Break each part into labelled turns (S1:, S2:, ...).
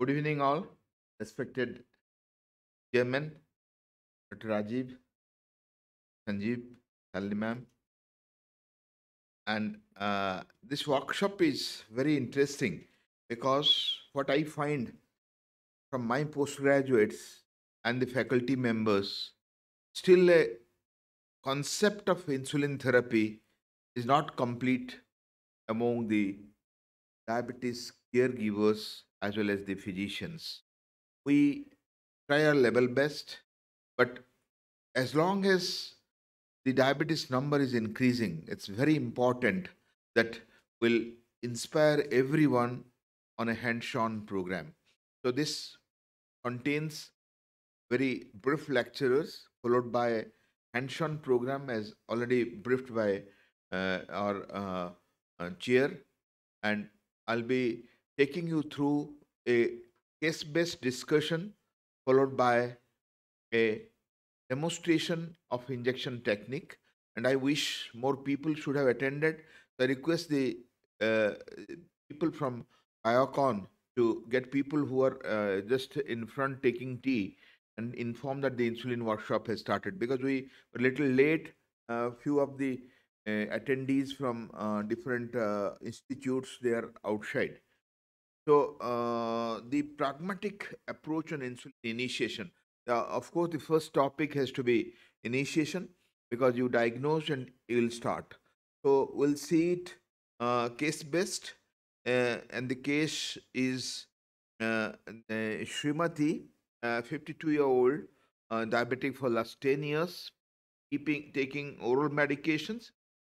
S1: Good evening, all. Respected Chairman, Dr. Rajiv, Sanjeev, Salini ma'am. And uh, this workshop is very interesting because what I find from my postgraduates and the faculty members, still a concept of insulin therapy is not complete among the diabetes caregivers as well as the physicians. We try our level best, but as long as the diabetes number is increasing, it's very important that we'll inspire everyone on a hands-on program. So this contains very brief lecturers followed by hands-on program as already briefed by uh, our uh, uh, chair and I'll be taking you through a case-based discussion followed by a demonstration of injection technique. And i wish more people should have attended. I request the uh, people from biocon to get people who are uh, just in front taking tea and inform that the insulin workshop has started. Because we were a little late a uh, few of the uh, attendees from uh, different uh, institutes they are outside so uh, the pragmatic approach on insulin initiation. Uh, of course, the first topic has to be initiation because you diagnose and you will start. So we'll see it uh, case based, uh, and the case is uh, uh, Srimati, 52 year old, diabetic for last 10 years, keeping taking oral medications.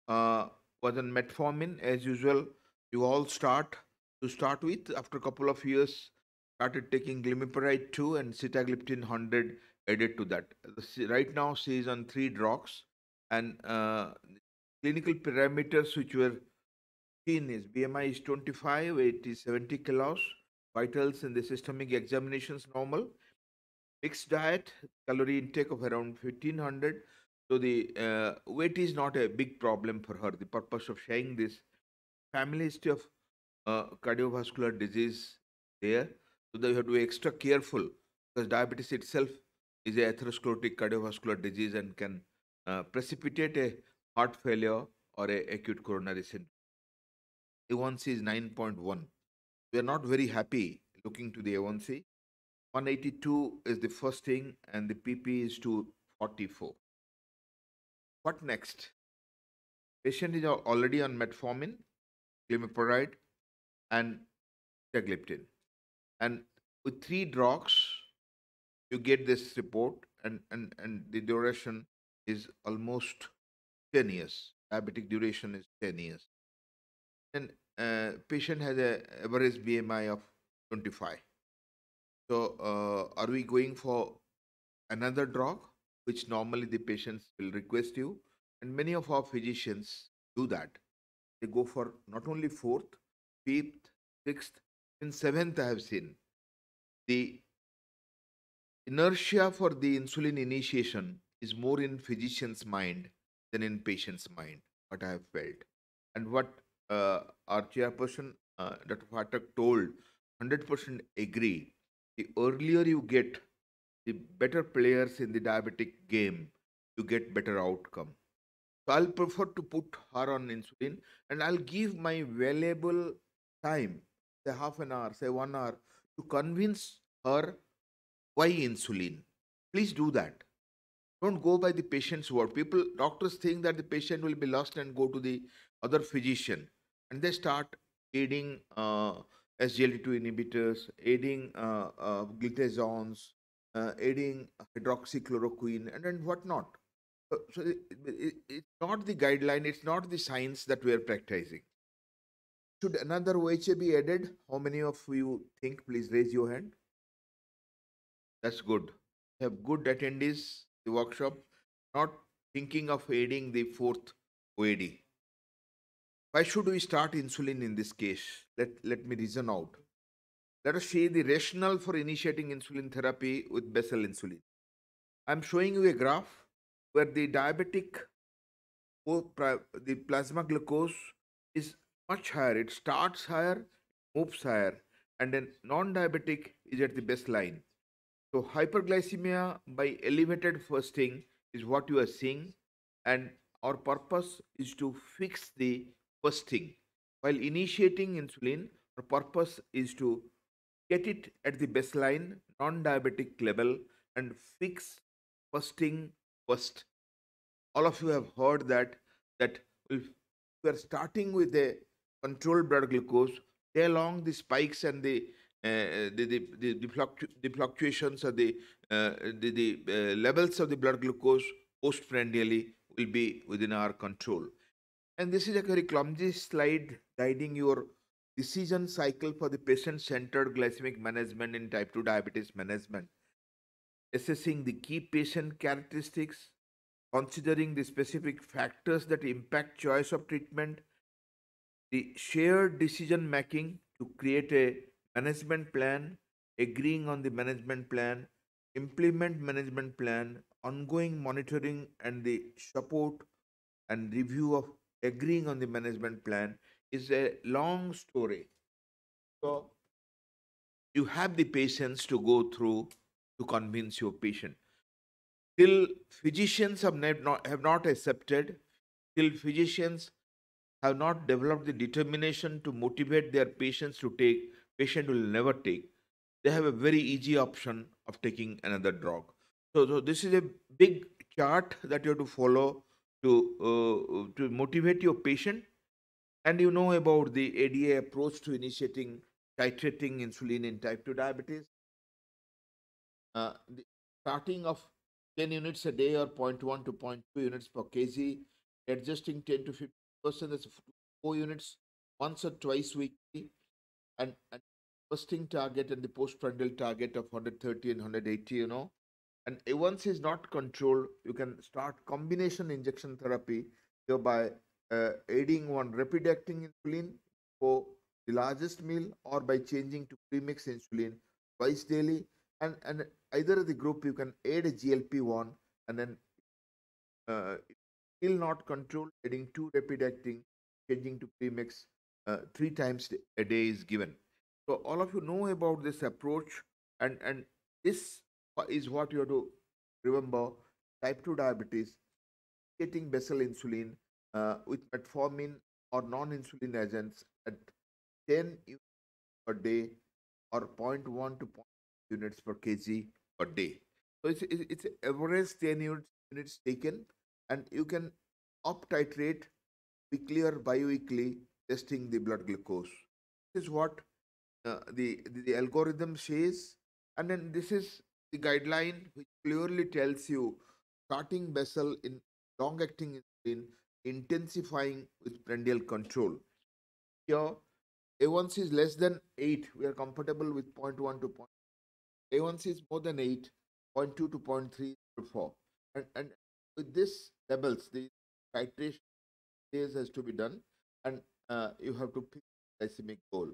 S1: was on metformin as usual. You all start to start with. After a couple of years, started taking glimepiride 2 and sitagliptin 100 added to that. Right now, she is on three drugs and uh, clinical parameters which were seen is BMI is 25, weight is 70 kilos, vitals in the systemic examinations normal, fixed diet, calorie intake of around 1500. So the uh, weight is not a big problem for her. The purpose of sharing this family history of cardiovascular disease there. So you have to be extra careful because diabetes itself is a atherosclerotic cardiovascular disease and can uh, precipitate a heart failure or a acute coronary syndrome. A1C is 9.1. We are not very happy looking to the A1C. 182 is the first thing and the PP is 244. What next? Patient is already on metformin, glimepiride, and sitagliptin. And with three drugs, you get this report, and, and, and the duration is almost 10 years. Diabetic duration is 10 years. And uh, patient has a average BMI of 25. So, uh, are we going for another drug, which normally the patients will request you? And many of our physicians do that. They go for not only fourth, fifth, sixth, and seventh, I have seen. The inertia for the insulin initiation is more in physician's mind than in patient's mind, what I have felt. And what uh, our chairperson, uh, Dr. Phatak, told, 100% agree. The earlier you get, the better players in the diabetic game, you get better outcome. So I'll prefer to put her on insulin and I'll give my valuable time, say half an hour, say one hour, to convince her why insulin. Please do that. Don't go by the patient's word. People, doctors think that the patient will be lost and go to the other physician, and they start aiding uh, SGLT2 inhibitors, aiding uh, uh, glitazones, uh, aiding hydroxychloroquine, and then whatnot. So, so it, it, it's not the guideline, it's not the science that we are practicing. Should another OHA be added? How many of you think? Please raise your hand. That's good. Have good attendees the workshop, not thinking of adding the fourth OAD. Why should we start insulin in this case? Let, let me reason out. Let us see the rationale for initiating insulin therapy with basal insulin. I'm showing you a graph where the diabetic, the plasma glucose is much higher. It starts higher, moves higher. and then non-diabetic is at the baseline. So hyperglycemia by elevated fasting is what you are seeing, and our purpose is to fix the fasting. While initiating insulin, our purpose is to get it at the baseline non-diabetic level and fix fasting first. All of you have heard that that if we are starting with a controlled blood glucose, day along the spikes and the uh, the, the, the, the, fluctu- the fluctuations or the, uh, the, the uh, levels of the blood glucose postprandially will be within our control. And this is a very clumsy slide guiding your decision cycle for the patient centered glycemic management in type 2 diabetes management. Assessing the key patient characteristics, considering the specific factors that impact choice of treatment, the shared decision making to create a management plan, agreeing on the management plan, implement management plan, ongoing monitoring and the support and review of agreeing on the management plan is a long story. So you have the patience to go through to convince your patient. Till physicians have not, have not accepted, till physicians have not developed the determination to motivate their patients to take, patient will never take. They have a very easy option of taking another drug. So, so this is a big chart that you have to follow to uh, to motivate your patient. And you know about the ADA approach to initiating titrating insulin in type 2 diabetes. Uh, starting of 10 units a day or 0.1 to 0.2 units per kg, adjusting 10 to 50 percent, that's four units once or twice weekly, and, and fasting target and the postprandial target of 130 and 180, you know. And once is not controlled, you can start combination injection therapy by uh, aiding one rapid acting insulin for the largest meal or by changing to premix insulin twice daily and and either the group you can add a glp-1 and then uh, still not controlled adding two rapid acting changing to premix uh, three times a day is given so all of you know about this approach and and this is what you have to remember type 2 diabetes getting basal insulin uh, with metformin or non-insulin agents at 10 units per day or 0.1 to 0.2 units per kg per day. So it's, it's average 10 units, units taken and you can up titrate weekly or bi-weekly testing the blood glucose. This is what uh, the, the, algorithm says and then this is the guideline which clearly tells you starting basal in long-acting insulin intensifying with prandial control. Here, A1C is less than 8. We are comfortable with 0.1 to 0. A1C is more than 8, 0.2 to 0.3 to 4. And, and with this levels, the titration phase has to be done and uh, you have to pick glycemic goal.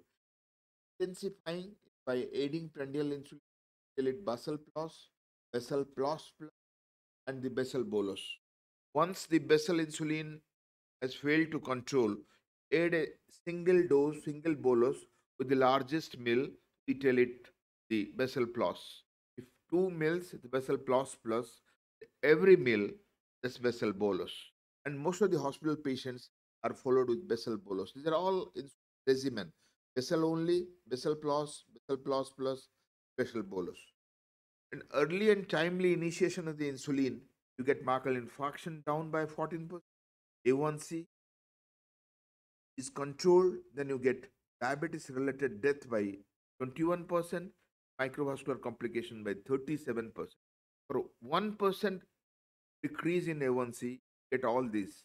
S1: Intensifying by aiding prandial insulin till it basal plus, basal plus, plus and the basal bolus. Once the basal insulin has failed to control, add a single dose, single bolus with the largest mill, we tell it the basal plus. If two mills, the basal plus plus, every mill, that's basal bolus. And most of the hospital patients are followed with basal bolus. These are all in regimen. Basal only, basal plus, basal plus plus, basal bolus. An early and timely initiation of the insulin you get myocardial infarction down by 14%. A1C is controlled, then you get diabetes related death by 21%, microvascular complication by 37%. For 1% decrease in A1C, get all these.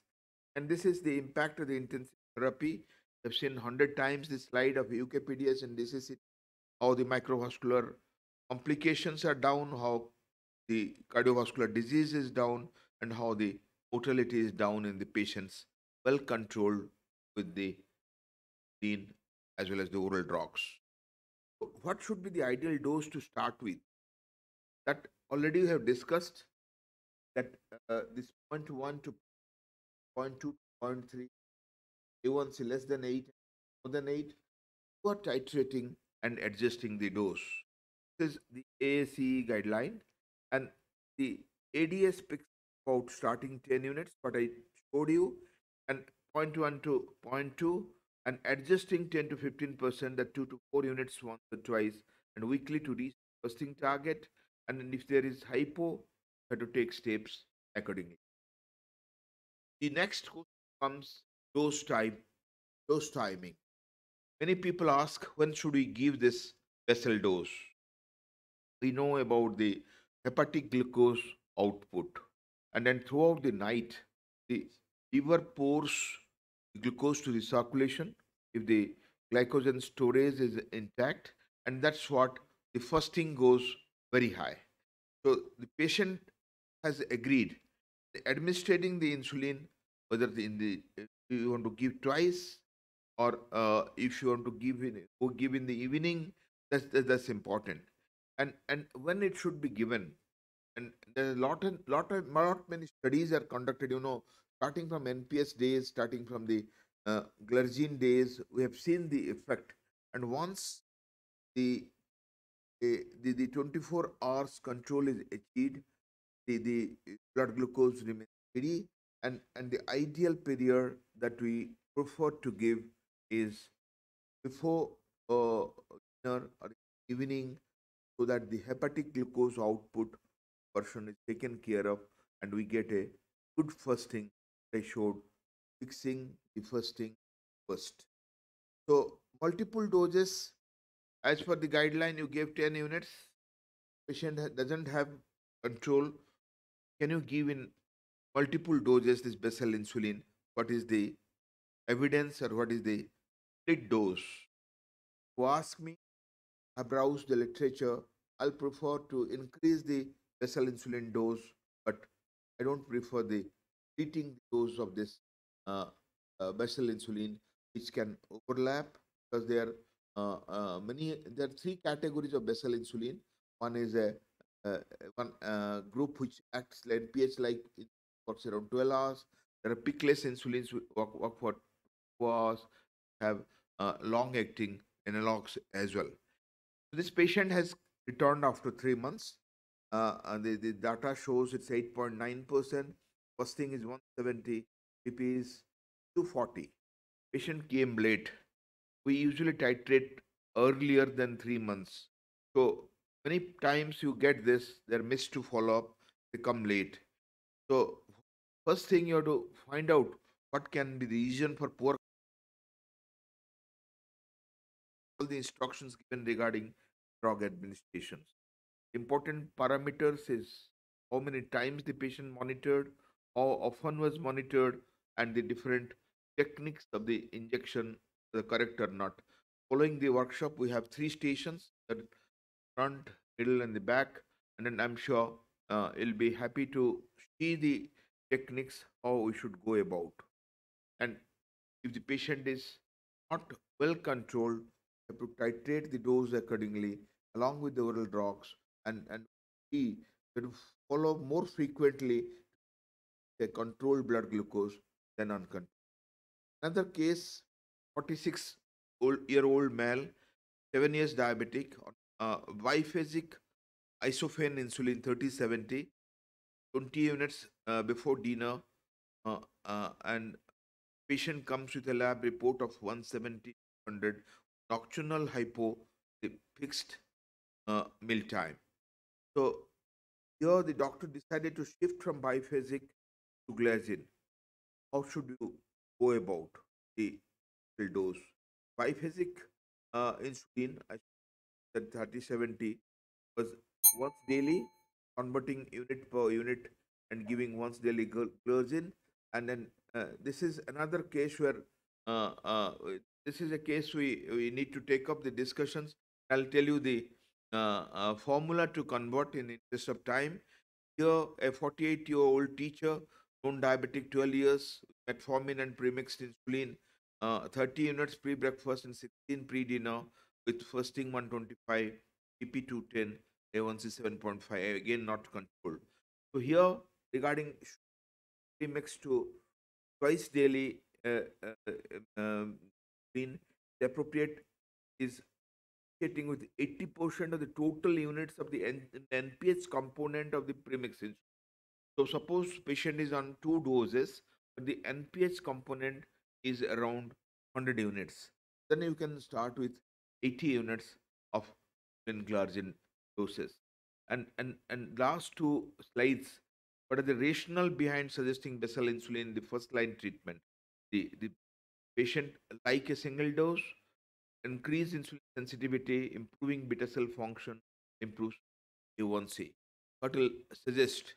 S1: And this is the impact of the intensive therapy. I've seen 100 times the slide of UKPDS and this is it, how the microvascular complications are down, how the cardiovascular disease is down and how the mortality is down in the patients well controlled with the lean as well as the oral drugs. What should be the ideal dose to start with? That already we have discussed that uh, this 0.1 to 0.2 to 0.3 A1C less than 8 more than 8 you are titrating and adjusting the dose. This is the AACE guideline, and the ADS picks about starting 10 units, what I showed you, and 0.1 to 0.2, and adjusting 10 to 15%, that 2 to 4 units once or twice, and weekly to reach fasting target. And if there is hypo, have to take steps accordingly. The next comes dose time, dose timing. Many people ask when should we give this basal dose? We know about the hepatic glucose output, and then throughout the night, the liver pours glucose to the circulation if the glycogen storage is intact, and that's what the fasting goes very high. So the patient has agreed administering the insulin, whether in the you want to give twice or uh, if you want to give in or give in the evening, that's that- that's important. And and when it should be given, and there's a lot and lot of lot many studies are conducted. You know, starting from NPH days, starting from the uh, glargine days, we have seen the effect. And once the, the, the 24 hours control is achieved, the, the blood glucose remains steady, and, and the ideal period that we prefer to give is before uh, dinner or evening so that the hepatic glucose output portion is taken care of and we get a good fasting I showed fixing the fasting first. So multiple doses as per the guideline you gave 10 units patient doesn't have control can you give in multiple doses this basal insulin? What is the evidence or what is the split dose? Who ask me i browse the literature. I'll prefer to increase the basal insulin dose but i don't prefer the treating dose of this uh, uh, basal insulin which can overlap because there are uh, uh, many there are three categories of basal insulin. One is a one uh, group which acts like NPH like it works around 12 hours. There are peakless insulins work, work for 4 hours, have uh, long acting analogs as well. This patient has returned after three months. Uh, and the, the data shows it's 8.9%. Fasting is 170, PP is 240. Patient came late. We usually titrate earlier than three months. So many times you get this, they're missed to follow up, they come late. So first thing you have to find out what can be the reason for poor all the instructions given regarding drug administrations. Important parameters is how many times the patient monitored, how often was monitored, and the different techniques of the injection, the correct or not. Following the workshop, we have three stations: the front, middle, and the back. And then I'm sure uh, you'll be happy to see the techniques how we should go about. And if the patient is not well controlled, you have to titrate the dose accordingly along with the oral drugs and and we will follow more frequently a controlled blood glucose than uncontrolled. Another case, 46 old, year old male, 7 years diabetic, on uh, biphasic isophane insulin 3070, 20 units uh, before dinner, uh, uh, and patient comes with a lab report of 170 100 nocturnal hypo the fixed uh, meal time. So here the doctor decided to shift from biphasic to glargine how should you go about the dose? Biphasic uh, insulin said 3070 was once daily converting unit per unit and giving once daily gl- glargine and then uh, this is another case where uh, uh, this is a case we, we need to take up the discussions. I'll tell you the uh, uh, formula to convert in interest of time. Here, a 48 year old teacher, non diabetic 12 years, metformin and premixed insulin, uh, 30 units pre breakfast and 16 pre dinner with fasting 125, PP 210, A1C 7.5, again not controlled. So, here regarding premix to twice daily uh, uh, uh, um, the appropriate is associating with 80% of the total units of the N- NPH component of the premix. So suppose patient is on two doses, but the NPH component is around 100 units. Then you can start with 80 units of glargine doses. And, and, and last two slides, what are the rationale behind suggesting basal insulin in the first line treatment? The, the patient like a single dose, increase insulin sensitivity, improving beta cell function, improves A1C. What will suggest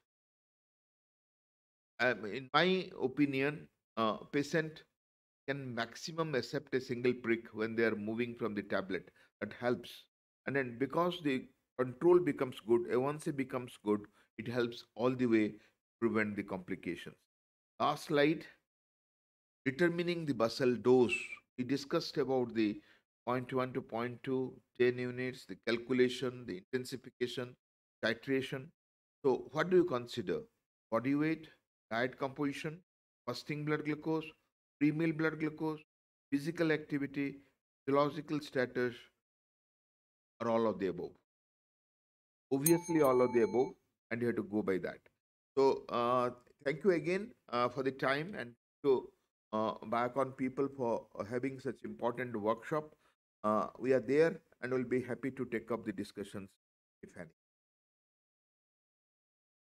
S1: um, in my opinion, uh, patient can maximum accept a single prick when they are moving from the tablet. That helps. And then because the control becomes good, A1C becomes good, it helps all the way prevent the complications. Last slide, determining the basal dose. We discussed about the 0.1 to 0.2, 10 units, the calculation, the intensification, titration. So what do you consider? Body weight, diet composition, fasting blood glucose, pre-meal blood glucose, physical activity, physiological status, or all of the above. Obviously, all of the above, and you have to go by that. So, uh, thank you again uh, for the time and to uh, Biocon people for having such important workshop. Uh, we are there and will be happy to take up the discussions if any.